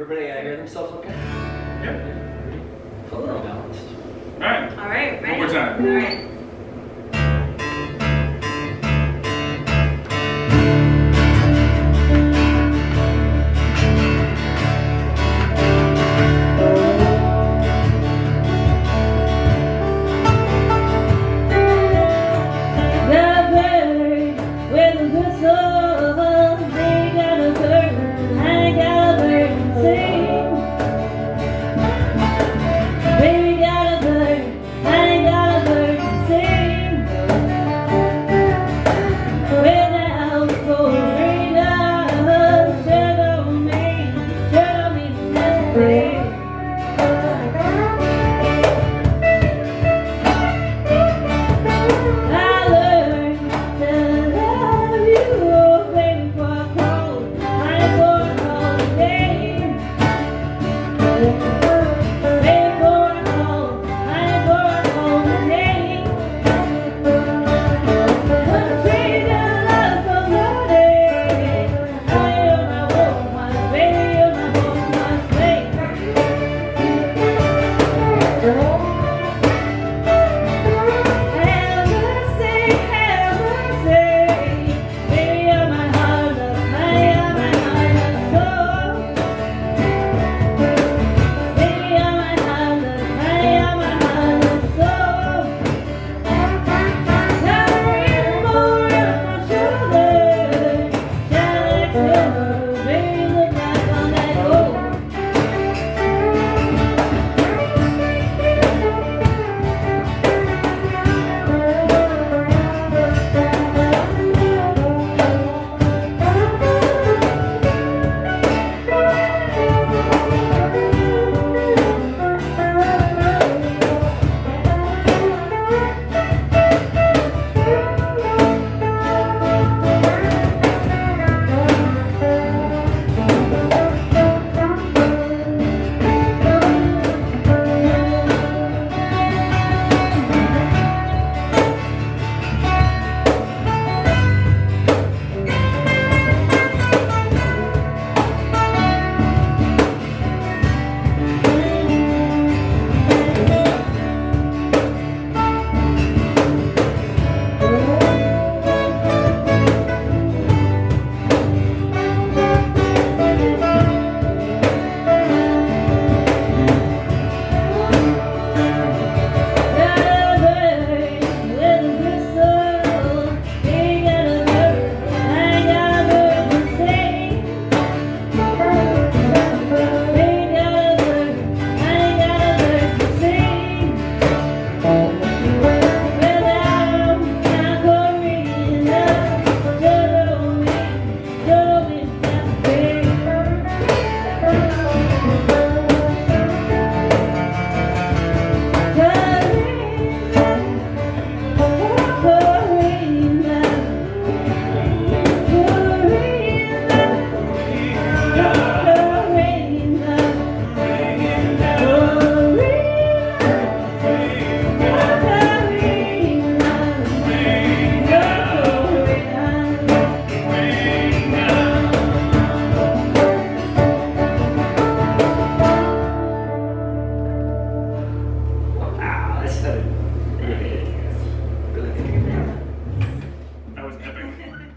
Everybody uh, hear themselves okay? Yep. A little balanced. All right. All right, ready? One more time. All right. That was epic.